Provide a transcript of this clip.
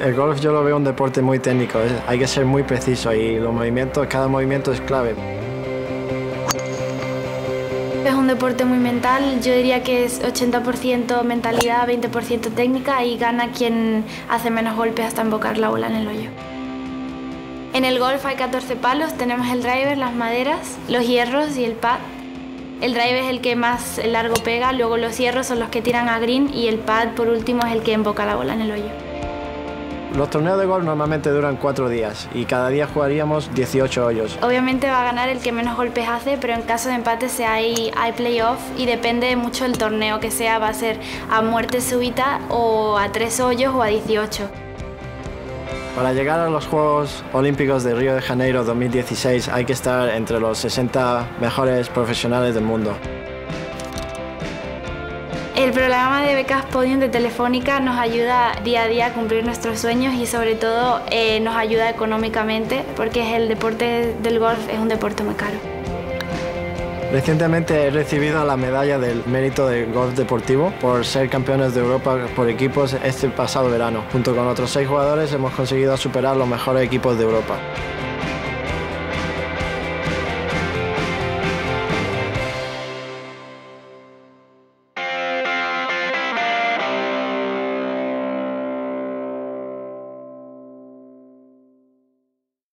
El golf yo lo veo un deporte muy técnico, hay que ser muy preciso y los movimientos, cada movimiento es clave. Es un deporte muy mental, yo diría que es 80% mentalidad, 20% técnica y gana quien hace menos golpes hasta embocar la bola en el hoyo. En el golf hay 14 palos, tenemos el driver, las maderas, los hierros y el pad. El driver es el que más largo pega, luego los hierros son los que tiran a green y el pad por último es el que emboca la bola en el hoyo. Los torneos de golf normalmente duran cuatro días y cada día jugaríamos 18 hoyos. Obviamente va a ganar el que menos golpes hace, pero en caso de empate se hay, hay playoff y depende mucho del torneo que sea, va a ser a muerte súbita o a tres hoyos o a 18. Para llegar a los Juegos Olímpicos de Río de Janeiro 2016 hay que estar entre los 60 mejores profesionales del mundo. El programa de becas Podium de Telefónica nos ayuda día a día a cumplir nuestros sueños y sobre todo eh, nos ayuda económicamente porque el deporte del golf es un deporte muy caro. Recientemente he recibido la medalla del mérito del golf deportivo por ser campeones de Europa por equipos este pasado verano. Junto con otros seis jugadores hemos conseguido superar los mejores equipos de Europa.